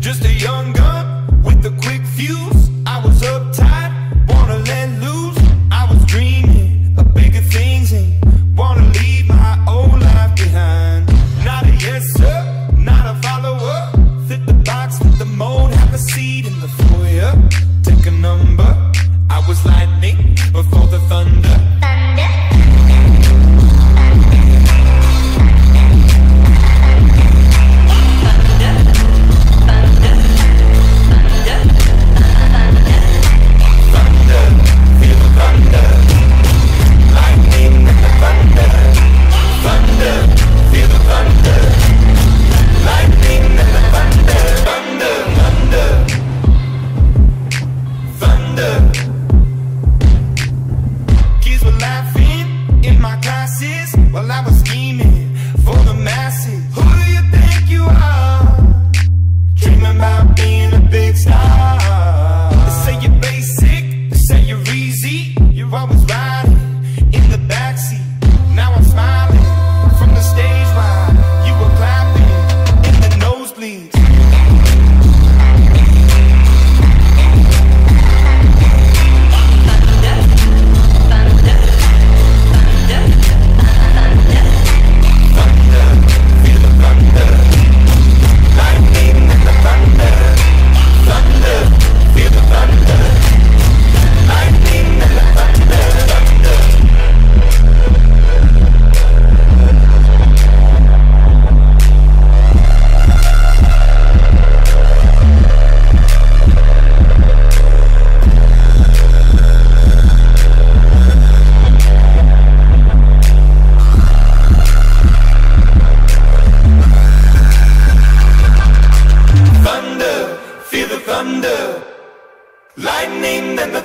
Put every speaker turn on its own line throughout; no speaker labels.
Just a young gun with a quick fuse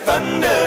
thunder.